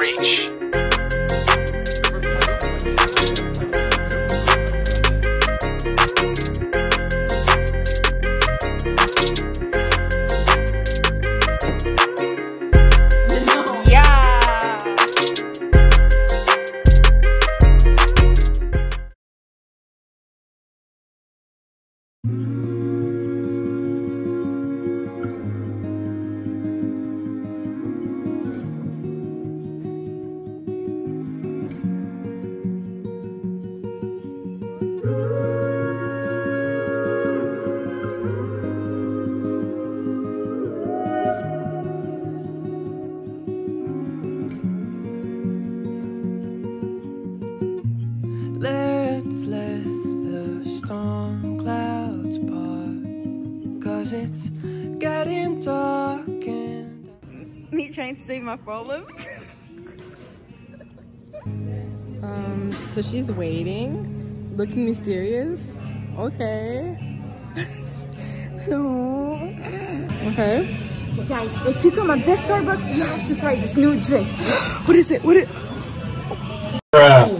reach. Storm clouds part. Cause it's getting dark and Me trying to save my problems. um, so she's waiting, looking mysterious. Okay. okay. Guys, if you come at this Starbucks, you have to try this new drink. What is it? What is point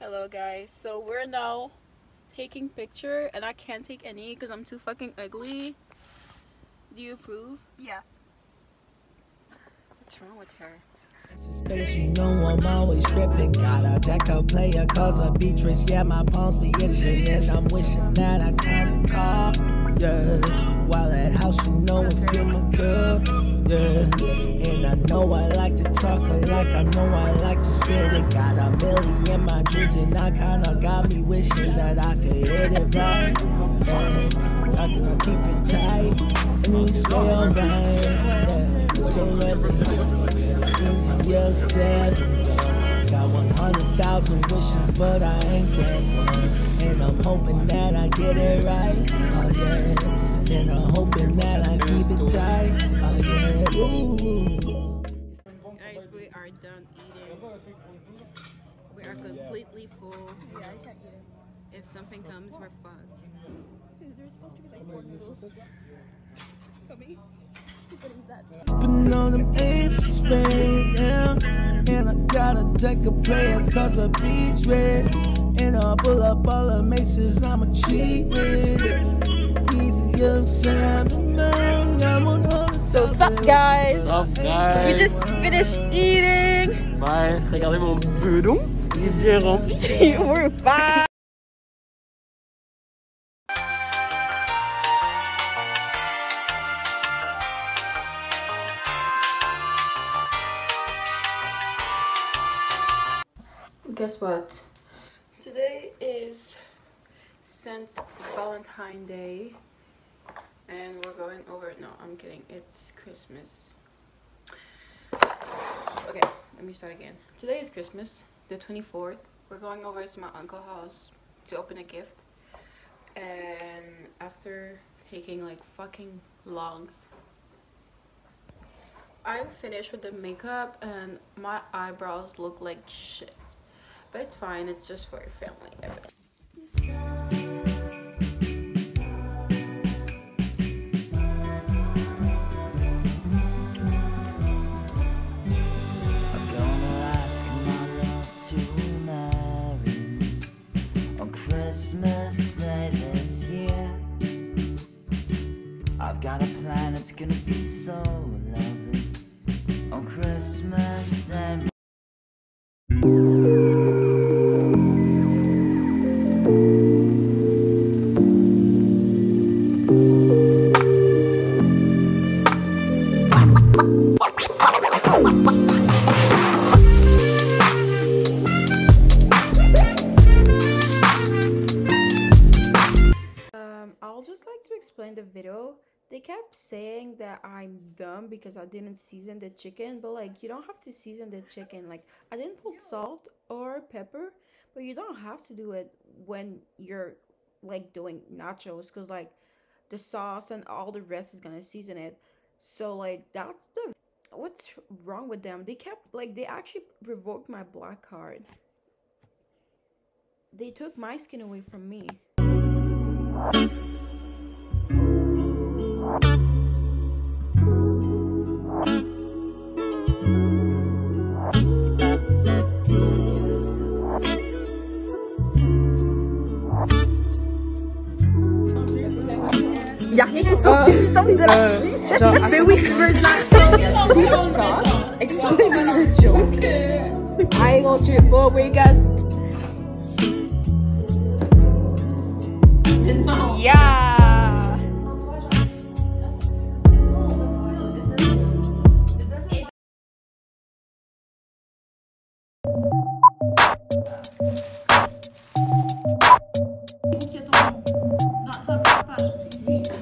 Hello guys, so we're now taking picture and I can't take any because I'm too fucking ugly. Do you approve? Yeah. What's wrong with her? Space, you know I'm always stripping. Got a deck of player, cause a Beatrice. Yeah, my palms be itching, and I'm wishing that I kind of call. Yeah, while at house, you know it feeling good. And I know I like to talk it like I know I like to spit it. Got a million in my dreams, and I kinda got me wishing that I could hit it right. Yeah, I can keep it tight, and then stay alright. Yeah, so me. It's easier said than done. Got 100,000 wishes, but I ain't get one. And I'm hoping that I get it right. Oh, yeah. And I'm hoping that I keep it tight. Oh, yeah. Ooh. Guys, we are done eating. We are completely full. Yeah, I can't eat it. If something comes, we're fucked. There's supposed to be like four noodles. Cubby, who's gonna eat that? But all them ace spades, yeah. And I got a deck of player cause of beach reds. And I pull up all the maces, I'm a cheat with it. So sup guys? Sup, guys? We just finished eating. Ouais, regardez mon bedon. Il est bien rempli. We're back. Guess what? Today is Saint Valentine Day, and we're going over. No, I'm kidding. It's Christmas. Okay, let me start again. Today is Christmas, the 24th. We're going over to my uncle's house to open a gift. And after taking like fucking long, I'm finished with the makeup and my eyebrows look like shit. But it's fine, it's just for your family. Got a plan, it's gonna be so lovely on Christmas. Um, I'll just like to explain the video. They kept saying that I'm dumb because I didn't season the chicken, but like you don't have to season the chicken. Like I didn't put salt or pepper, but you don't have to do it when you're like doing nachos because like the sauce and all the rest is gonna season it. So like that's the what's wrong with them? They kept like they actually revoked my black card. They took my skin away from me. Y'a rien qui sort qui tombe de la cuisse. Mais oui, je veux de la Explain your joke. I ain't gonna trip for we guys. Yeah. Qui a